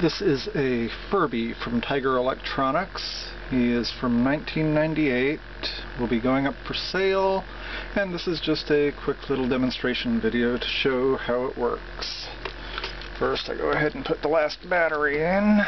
This is a Furby from Tiger Electronics. He is from 1998, will be going up for sale, and this is just a quick little demonstration video to show how it works. First I go ahead and put the last battery in.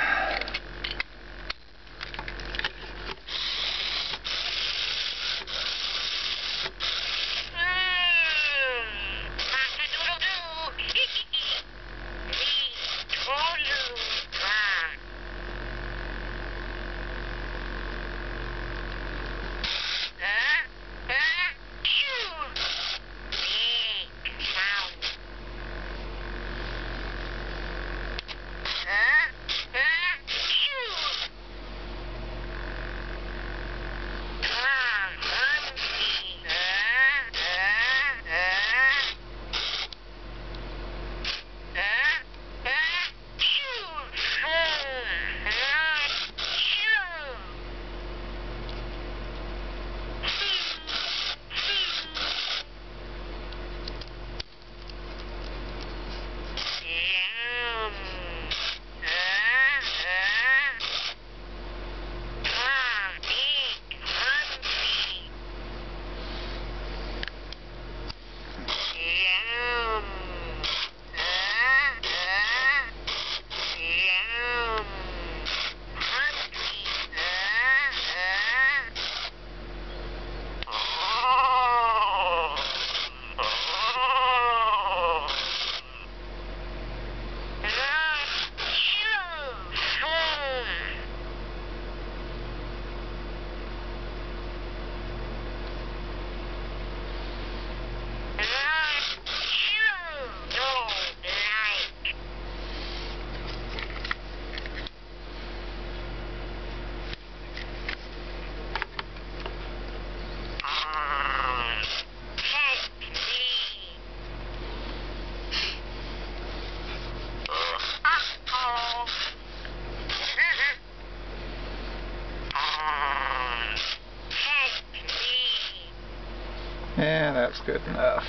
And that's good enough.